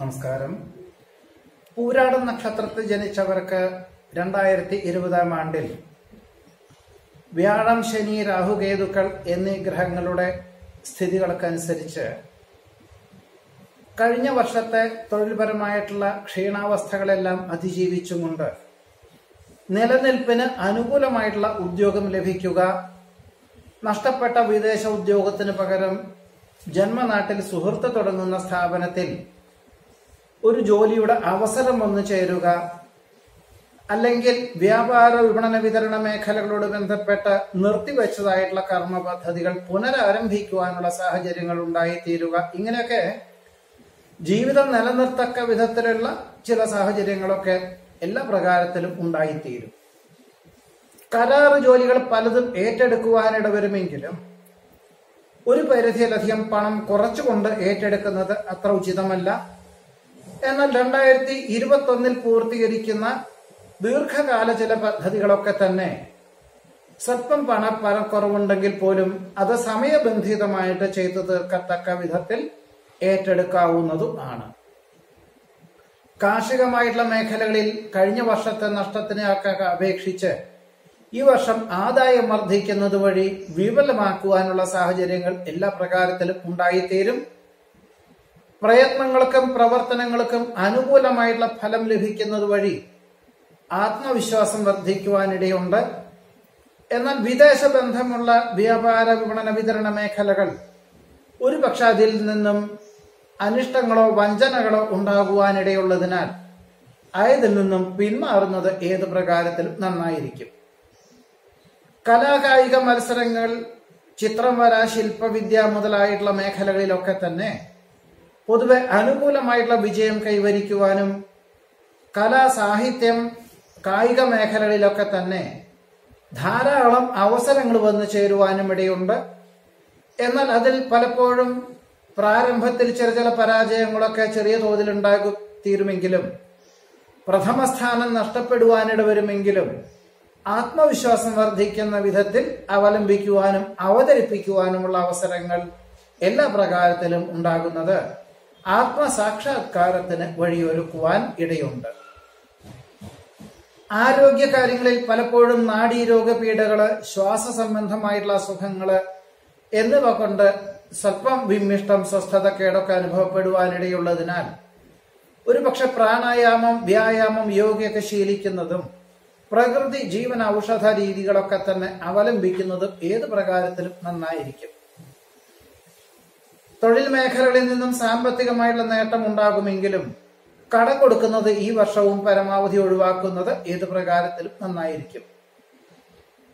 നമസ്കാരം. പൂരാടം നക്ഷത്രത്തിൽ ജനിച്ചവർക്ക് രണ്ടായിരത്തി ഇരുപതാം ആണ്ടിൽ വ്യാഴം ശനി രാഹുകേതുക്കൾ എന്നീ ഗ്രഹങ്ങളുടെ സ്ഥിതികൾക്കനുസരിച്ച് കഴിഞ്ഞ വർഷത്തെ തൊഴിൽപരമായിട്ടുള്ള ക്ഷീണാവസ്ഥകളെല്ലാം അതിജീവിച്ചുകൊണ്ട് നിലനിൽപ്പിന് അനുകൂലമായിട്ടുള്ള ഉദ്യോഗം ലഭിക്കുക നഷ്ടപ്പെട്ട വിദേശ ഉദ്യോഗത്തിന് പകരം ജന്മനാട്ടിൽ സുഹൃത്ത് തുടങ്ങുന്ന സ്ഥാപനത്തിൽ ഒരു ജോലിയുടെ അവസരം വന്നു ചേരുക. അല്ലെങ്കിൽ വ്യാപാര വിപണന വിതരണ മേഖലകളോട് ബന്ധപ്പെട്ട് നിർത്തിവെച്ചതായിട്ടുള്ള കർമ്മ പദ്ധതികൾ പുനരാരംഭിക്കുവാനുള്ള സാഹചര്യങ്ങൾ ഉണ്ടായിത്തീരുക. ഇങ്ങനെയൊക്കെ ജീവിതം നിലനിർത്തക്ക വിധത്തിലുള്ള ചില സാഹചര്യങ്ങളൊക്കെ എല്ലാ പ്രകാരത്തിലും ഉണ്ടായിത്തീരും. കരാറ് ജോലികൾ പലതും ഏറ്റെടുക്കുവാനിട വരുമെങ്കിലും ഒരു പരിധിയിലധികം പണം കുറച്ചുകൊണ്ട് ഏറ്റെടുക്കുന്നത് അത്ര ഉചിതമല്ല. എന്നാൽ രണ്ടായിരത്തി ഇരുപത്തി ഒന്നിൽ പൂർത്തീകരിക്കുന്ന ദീർഘകാല ചില പദ്ധതികളൊക്കെ തന്നെ സ്വല്പം പണ പണക്കുറവുണ്ടെങ്കിൽ പോലും അത് സമയബന്ധിതമായിട്ട് ചെയ്തു തീർക്കത്തക്ക വിധത്തിൽ ഏറ്റെടുക്കാവുന്നതും ആണ്. കാർഷികമായിട്ടുള്ള മേഖലകളിൽ കഴിഞ്ഞ വർഷത്തെ നഷ്ടത്തിനെയൊക്കെ അപേക്ഷിച്ച് ഈ വർഷം ആദായം വർദ്ധിക്കുന്നത് വഴി വിപുലമാക്കുവാനുള്ള സാഹചര്യങ്ങൾ എല്ലാ പ്രകാരത്തിലും ഉണ്ടായിത്തീരും. പ്രയത്നങ്ങൾക്കും പ്രവർത്തനങ്ങൾക്കും അനുകൂലമായിട്ടുള്ള ഫലം ലഭിക്കുന്നത് വഴി ആത്മവിശ്വാസം വർദ്ധിക്കുവാനിടയുണ്ട്. എന്നാൽ വിദേശ ബന്ധമുള്ള വ്യാപാര വിപണന വിതരണ മേഖലകൾ ഒരുപക്ഷെ അതിൽ നിന്നും അനിഷ്ടങ്ങളോ വഞ്ചനകളോ ഉണ്ടാകുവാനിടയുള്ളതിനാൽ അതിൽ നിന്നും പിന്മാറുന്നത് ഏത് പ്രകാരത്തിലും നന്നായിരിക്കും. കലാകായിക മത്സരങ്ങൾ ചിത്രം വര ശില്പവിദ്യ മുതലായിട്ടുള്ള മേഖലകളിലൊക്കെ തന്നെ പൊതുവെ അനുകൂലമായിട്ടുള്ള വിജയം കൈവരിക്കുവാനും കലാ സാഹിത്യം കായിക മേഖലകളിലൊക്കെ തന്നെ ധാരാളം അവസരങ്ങൾ വന്നു ചേരുവാനും ഇടയുണ്ട്. എന്നാൽ അതിൽ പലപ്പോഴും പ്രാരംഭത്തിൽ ചെറിയ ചില പരാജയങ്ങളൊക്കെ ചെറിയ തോതിൽ ഉണ്ടാകും തീരുമെങ്കിലും പ്രഥമ സ്ഥാനം നഷ്ടപ്പെടുവാനിട വരുമെങ്കിലും ആത്മവിശ്വാസം വർദ്ധിക്കുന്ന വിധത്തിൽ അവലംബിക്കുവാനും അവതരിപ്പിക്കുവാനുമുള്ള അവസരങ്ങൾ എല്ലാ പ്രകാരത്തിലും ഉണ്ടാകുന്നത്. ആത്മസാക്ഷാത്കാരത്തിന് വഴിയൊരുക്കുവാൻ ഇടയുണ്ട്. ആരോഗ്യ കാര്യങ്ങളിൽ പലപ്പോഴും നാഡീരോഗ പീഡകൾ ശ്വാസ സംബന്ധമായിട്ടുള്ള അസുഖങ്ങൾ എന്നിവ കൊണ്ട് സ്വല്പം വിമ്മിഷ്ടം സ്വസ്ഥതക്കേടൊക്കെ അനുഭവപ്പെടുവാനിടയുള്ളതിനാൽ ഒരുപക്ഷെ പ്രാണായാമം വ്യായാമം യോഗയൊക്കെ ശീലിക്കുന്നതും പ്രകൃതി ജീവൻ ഔഷധ രീതികളൊക്കെ തന്നെ അവലംബിക്കുന്നതും ഏത് പ്രകാരത്തിലും നന്നായിരിക്കും. തൊഴിൽ മേഖലകളിൽ നിന്നും സാമ്പത്തികമായിട്ടുള്ള നേട്ടം ഉണ്ടാകുമെങ്കിലും കടം കൊടുക്കുന്നത് ഈ വർഷവും പരമാവധി ഒഴിവാക്കുന്നത് ഏത് പ്രകാരത്തിലും നന്നായിരിക്കും.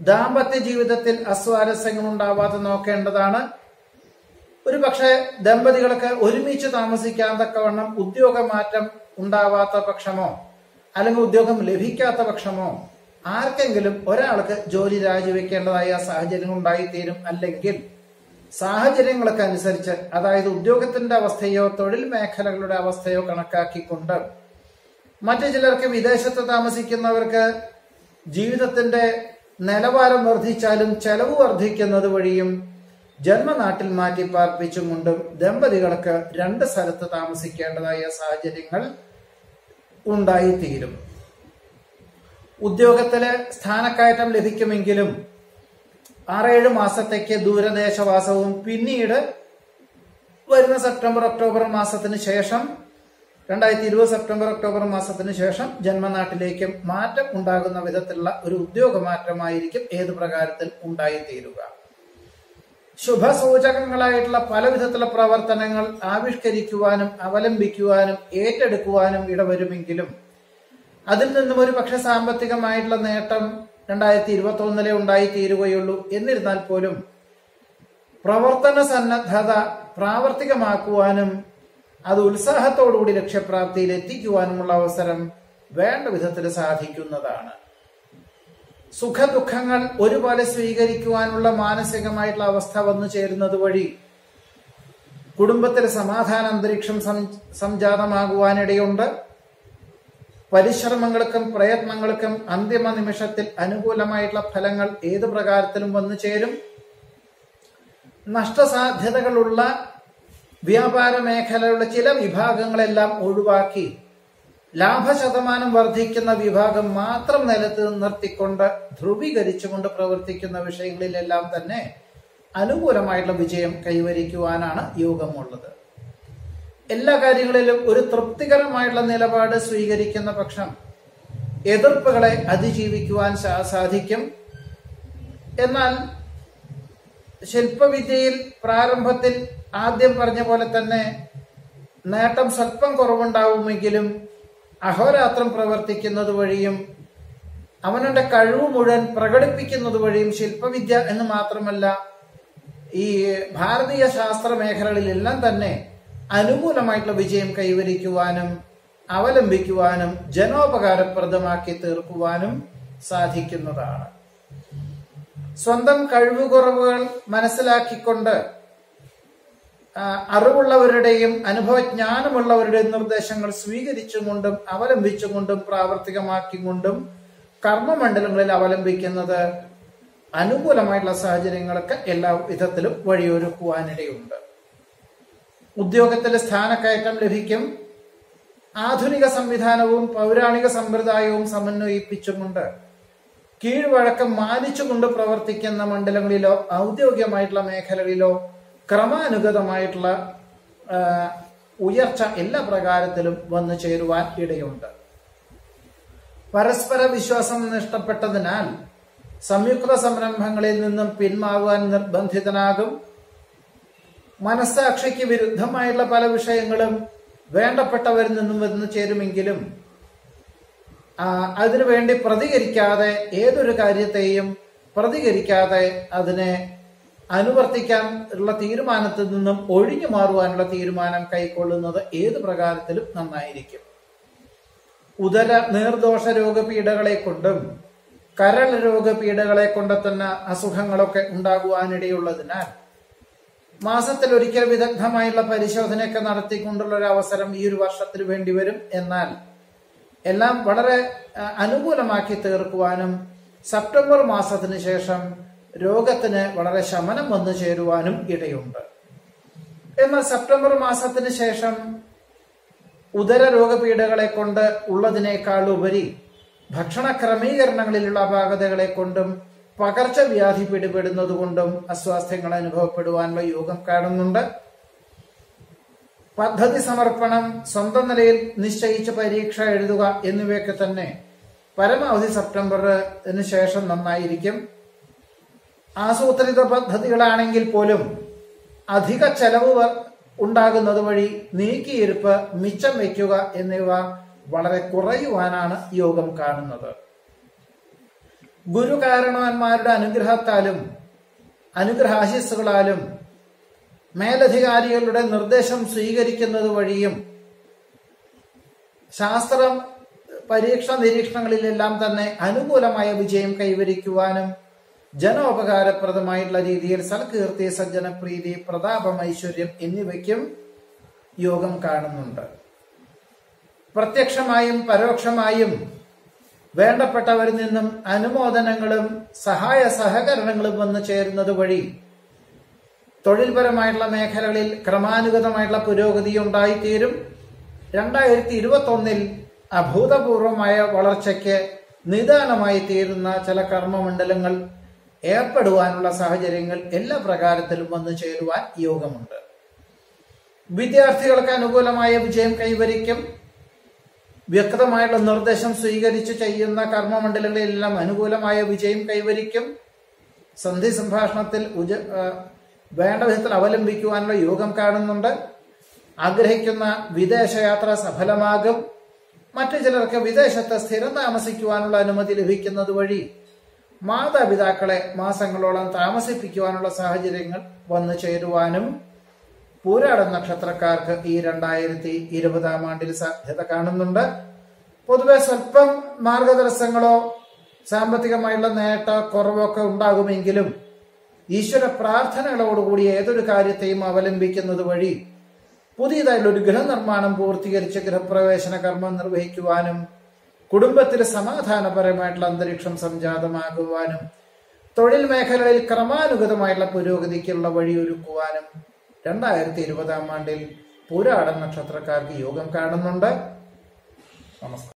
ദാമ്പത്യ ജീവിതത്തിൽ അസ്വാരസ്യങ്ങൾ ഉണ്ടാവാതെ നോക്കേണ്ടതാണ്. ഒരു പക്ഷേ ദമ്പതികൾക്ക് ഒരുമിച്ച് താമസിക്കാൻ തക്കവണ്ണം ഉദ്യോഗമാറ്റം ഉണ്ടാവാത്ത പക്ഷമോ അല്ലെങ്കിൽ ഉദ്യോഗം ലഭിക്കാത്ത പക്ഷമോ ആർക്കെങ്കിലും ഒരാൾക്ക് ജോലി രാജിവെക്കേണ്ടതായ സാഹചര്യങ്ങൾ ഉണ്ടായിത്തീരും അല്ലെങ്കിൽ സാഹചര്യങ്ങളൊക്കെ അനുസരിച്ച് അതായത് ഉദ്യോഗത്തിന്റെ അവസ്ഥയോ തൊഴിൽ മേഖലകളുടെ അവസ്ഥയോ കണക്കാക്കിക്കൊണ്ട്. മറ്റു ചിലർക്ക് വിദേശത്ത് താമസിക്കുന്നവർക്ക് ജീവിതത്തിന്റെ നിലവാരം വർദ്ധിച്ചാലും ചെലവ് വർദ്ധിക്കുന്നത് വഴിയും ജന്മനാട്ടിൽ മാറ്റി പാർപ്പിച്ചും കൊണ്ടും ദമ്പതികൾക്ക് രണ്ട് സ്ഥലത്ത് താമസിക്കേണ്ടതായ സാഹചര്യങ്ങൾ ഉണ്ടായിത്തീരും. ഉദ്യോഗത്തിലെ സ്ഥാനക്കയറ്റം ലഭിക്കുമെങ്കിലും ആറേഴ് മാസത്തേക്ക് ദൂരദേശവാസവും പിന്നീട് വരുന്ന സെപ്റ്റംബർ ഒക്ടോബർ മാസത്തിന് ശേഷം രണ്ടായിരത്തി ഇരുപത് സെപ്റ്റംബർ ഒക്ടോബർ മാസത്തിന് ശേഷം ജന്മനാട്ടിലേക്ക് മാറ്റം ഉണ്ടാകുന്ന വിധത്തിലുള്ള ഒരു ഉദ്യോഗമാറ്റമായിരിക്കും ഏത് പ്രകാരത്തിൽ ഉണ്ടായിത്തീരുക. ശുഭസൂചകങ്ങളായിട്ടുള്ള പല വിധത്തിലുള്ള പ്രവർത്തനങ്ങൾ ആവിഷ്കരിക്കുവാനും അവലംബിക്കുവാനും ഏറ്റെടുക്കുവാനും ഇടവരുമെങ്കിലും അതിൽ നിന്നും ഒരു പക്ഷെ സാമ്പത്തികമായിട്ടുള്ള നേട്ടം രണ്ടായിരത്തി ഇരുപത്തി ഒന്നിലെ ഉണ്ടായി തീരുകയുള്ളൂ. എന്നിരുന്നാൽ പോലും പ്രവർത്തന സന്നദ്ധത പ്രാവർത്തികമാക്കുവാനും അത് ഉത്സാഹത്തോടുകൂടി ലക്ഷ്യപ്രാപ്തിയിൽ എത്തിക്കുവാനുമുള്ള അവസരം വേണ്ട വിധത്തിൽ സാധിക്കുന്നതാണ്. സുഖദുഃഖങ്ങൾ ഒരുപോലെ സ്വീകരിക്കുവാനുള്ള മാനസികമായിട്ടുള്ള അവസ്ഥ വന്നു ചേരുന്നത് വഴി കുടുംബത്തിൽ സമാധാന അന്തരീക്ഷം സംജാതമാകുവാനിടയുണ്ട്. പരിശ്രമങ്ങൾക്കും പ്രയത്നങ്ങൾക്കും അന്തിമ നിമിഷത്തിൽ അനുകൂലമായിട്ടുള്ള ഫലങ്ങൾ ഏത് പ്രകാരത്തിലും വന്നു ചേരും? നഷ്ടസാധ്യതകളുള്ള വ്യാപാര മേഖലയുടെ ചില വിഭാഗങ്ങളെല്ലാം ഒഴിവാക്കി ലാഭശതമാനം വർദ്ധിക്കുന്ന വിഭാഗം മാത്രം നിലത്ത് നിർത്തിക്കൊണ്ട് ധ്രുവീകരിച്ചുകൊണ്ട് പ്രവർത്തിക്കുന്ന വിഷയങ്ങളിലെല്ലാം തന്നെ അനുകൂലമായിട്ടുള്ള വിജയം കൈവരിക്കുവാനാണ് യോഗമുള്ളത്. എല്ലാ കാര്യങ്ങളിലും ഒരു തൃപ്തികരമായിട്ടുള്ള നിലപാട് സ്വീകരിക്കുന്ന പക്ഷം എതിർപ്പുകളെ അതിജീവിക്കുവാൻ സാധിക്കും. എന്നാൽ ശില്പവിദ്യയിൽ പ്രാരംഭത്തിൽ ആദ്യം പറഞ്ഞ പോലെ തന്നെ നേട്ടം സ്വല്പം കുറവുണ്ടാവുമെങ്കിലും അഹോരാത്രം പ്രവർത്തിക്കുന്നത് വഴിയും അവനുടെ കഴിവ് മുഴുവൻ പ്രകടിപ്പിക്കുന്നത് വഴിയും ശില്പവിദ്യ എന്ന് മാത്രമല്ല ഈ ഭാരതീയ ശാസ്ത്ര മേഖലകളിലെല്ലാം തന്നെ അനുകൂലമായിട്ടുള്ള വിജയം കൈവരിക്കുവാനും അവലംബിക്കുവാനും ജനോപകാരപ്രദമാക്കി തീർക്കുവാനും സാധിക്കുന്നതാണ്. സ്വന്തം കഴിവുകുറവുകൾ മനസ്സിലാക്കിക്കൊണ്ട് അറിവുള്ളവരുടെയും അനുഭവജ്ഞാനമുള്ളവരുടെയും നിർദ്ദേശങ്ങൾ സ്വീകരിച്ചുകൊണ്ടും അവലംബിച്ചുകൊണ്ടും പ്രാവർത്തികമാക്കിക്കൊണ്ടും കർമ്മമണ്ഡലങ്ങളിൽ അവലംബിക്കുന്നത് അനുകൂലമായിട്ടുള്ള സാഹചര്യങ്ങൾക്ക് എല്ലാ വിധത്തിലും വഴിയൊരുക്കുവാനിടയുണ്ട്. ഉദ്യോഗത്തിൽ സ്ഥാനക്കയറ്റം ലഭിക്കും. ആധുനിക സംവിധാനവും പൗരാണിക സമ്പ്രദായവും സമന്വയിപ്പിച്ചുകൊണ്ട് കീഴ്വഴക്കം മാനിച്ചുകൊണ്ട് പ്രവർത്തിക്കുന്ന മണ്ഡലങ്ങളിലോ ഔദ്യോഗികമായിട്ടുള്ള മേഖലകളിലോ ക്രമാനുഗതമായിട്ടുള്ള ഉയർച്ച എല്ലാ പ്രകാരത്തിലും വന്നു ചേരുവാൻ ഇടയുണ്ട്. പരസ്പര വിശ്വാസം നഷ്ടപ്പെട്ടതിനാൽ സംയുക്ത സംരംഭങ്ങളിൽ നിന്നും പിന്മാറുവാൻ നിർബന്ധിതനാകും. മനസ്സാക്ഷിക്ക് വിരുദ്ധമായുള്ള പല വിഷയങ്ങളും വേണ്ടപ്പെട്ടവരിൽ നിന്നും വന്നു ചേരുമെങ്കിലും അതിനു അതിനുവേണ്ടി പ്രതികരിക്കാതെ ഏതൊരു കാര്യത്തെയും പ്രതികരിക്കാതെ അതിനെ അനുവർത്തിക്കാൻ ഉള്ള തീരുമാനത്തിൽ നിന്നും ഒഴിഞ്ഞു മാറുവാനുള്ള തീരുമാനം കൈക്കൊള്ളുന്നത് ഏത് പ്രകാരത്തിലും നന്നായിരിക്കും. ഉദര നീർദോഷ രോഗപീഠകളെ കൊണ്ടും കരൾ രോഗപീഠകളെ കൊണ്ടെത്തുന്ന അസുഖങ്ങളൊക്കെ ഉണ്ടാകുവാനിടയുള്ളതിനാൽ മാസത്തിൽ ഒരിക്കൽ വിദഗ്ധമായുള്ള പരിശോധനയൊക്കെ നടത്തിക്കൊണ്ടുള്ള ഒരു അവസരം ഈ ഒരു വർഷത്തിൽ വേണ്ടിവരും എന്നാൽ എല്ലാം വളരെ അനുകൂലമാക്കി തീർക്കുവാനും സെപ്റ്റംബർ മാസത്തിന് ശേഷം രോഗത്തിന് വളരെ ശമനം വന്നു ചേരുവാനും ഇടയുണ്ട്. എന്നാൽ സെപ്റ്റംബർ മാസത്തിന് ശേഷം ഉദര രോഗപീഠകളെ കൊണ്ട് ഉള്ളതിനേക്കാൾ ഉപരി ഭക്ഷണ ക്രമീകരണങ്ങളിലുള്ള അപാകതകളെ കൊണ്ടും പകർച്ചവ്യാധി പിടിപെടുന്നത് കൊണ്ടും അസ്വാസ്ഥ്യങ്ങൾ അനുഭവപ്പെടുവാനുള്ള യോഗം കാണുന്നുണ്ട്. പദ്ധതി സമർപ്പണം സ്വന്തം നിലയിൽ നിശ്ചയിച്ച പരീക്ഷ എഴുതുക എന്നിവയൊക്കെ തന്നെ പരമാവധി സെപ്റ്റംബറിന് ശേഷം നന്നായിരിക്കും. ആസൂത്രിത പദ്ധതികളാണെങ്കിൽ പോലും അധിക ചെലവ് ഉണ്ടാകുന്നത് വഴി നീക്കിയിരുപ്പ് മിച്ചം വയ്ക്കുക എന്നിവ വളരെ കുറയുവാനാണ് യോഗം കാണുന്നത്. ഗുരുകാരണവന്മാരുടെ അനുഗ്രഹത്താലും അനുഗ്രഹാശിസ്സുകളാലും മേലധികാരികളുടെ നിർദ്ദേശം സ്വീകരിക്കുന്നത് വഴിയും ശാസ്ത്രം പരീക്ഷ നിരീക്ഷണങ്ങളിലെല്ലാം തന്നെ അനുകൂലമായ വിജയം കൈവരിക്കുവാനും ജനോപകാരപ്രദമായിട്ടുള്ള രീതിയിൽ സൽകീർത്തി സജ്ജനപ്രീതി പ്രതാപം ഐശ്വര്യം എന്നിവയ്ക്കും യോഗം കാണുന്നുണ്ട്. പ്രത്യക്ഷമായും പരോക്ഷമായും വേണ്ടപ്പെട്ടവരിൽ നിന്നും അനുമോദനങ്ങളും സഹായ സഹകരണങ്ങളും വന്നു ചേരുന്നത് വഴി തൊഴിൽപരമായിട്ടുള്ള മേഖലകളിൽ ക്രമാനുഗതമായിട്ടുള്ള പുരോഗതി ഉണ്ടായിത്തീരും. രണ്ടായിരത്തി ഇരുപത്തി ഒന്നിൽ അഭൂതപൂർവമായ വളർച്ചയ്ക്ക് നിദാനമായി തീരുന്ന ചില കർമ്മമണ്ഡലങ്ങൾ ഏർപ്പെടുവാനുള്ള സാഹചര്യങ്ങൾ എല്ലാ പ്രകാരത്തിലും വന്നു ചേരുവാൻ യോഗമുണ്ട്. വിദ്യാർത്ഥികൾക്ക് അനുകൂലമായ വിജയം കൈവരിക്കും. വ്യക്തമായുള്ള നിർദ്ദേശം സ്വീകരിച്ച് ചെയ്യുന്ന കർമ്മമണ്ഡലങ്ങളിലെല്ലാം അനുകൂലമായ വിജയം കൈവരിക്കും. സന്ധി സംഭാഷണത്തിൽ ഉജ വേണ്ട വിധത്തിൽ അവലംബിക്കുവാനുള്ള യോഗം കാണുന്നുണ്ട്. ആഗ്രഹിക്കുന്ന വിദേശയാത്ര സഫലമാകും. മറ്റു ചിലർക്ക് വിദേശത്ത് സ്ഥിരം താമസിക്കുവാനുള്ള അനുമതി ലഭിക്കുന്നത് വഴി മാതാപിതാക്കളെ മാസങ്ങളോളം താമസിപ്പിക്കുവാനുള്ള സാഹചര്യങ്ങൾ വന്നു ചേരുവാനും പൂരാട നക്ഷത്രക്കാർക്ക് ഈ രണ്ടായിരത്തി ഇരുപതാം ആണ്ടിൽ സാധ്യത കാണുന്നുണ്ട്. പൊതുവെ സ്വല്പം മാർഗതടസ്സങ്ങളോ സാമ്പത്തികമായുള്ള നേട്ട കുറവൊക്കെ ഉണ്ടാകുമെങ്കിലും ഈശ്വര പ്രാർത്ഥനകളോടുകൂടി ഏതൊരു കാര്യത്തെയും അവലംബിക്കുന്നത് വഴി പുതിയതായുള്ള ഒരു ഗൃഹനിർമ്മാണം പൂർത്തീകരിച്ച് ഗൃഹപ്രവേശന കർമ്മം നിർവഹിക്കുവാനും കുടുംബത്തിൽ സമാധാനപരമായിട്ടുള്ള അന്തരീക്ഷം സംജാതമാകുവാനും തൊഴിൽ മേഖലയിൽ ക്രമാനുഗതമായിട്ടുള്ള പുരോഗതിക്കുള്ള വഴിയൊരുക്കുവാനും രണ്ടായിരത്തി ഇരുപതാം ആണ്ടിൽ പുരാടൻ നക്ഷത്രക്കാർക്ക് യോഗം കാണുന്നുണ്ട്. നമസ്കാരം.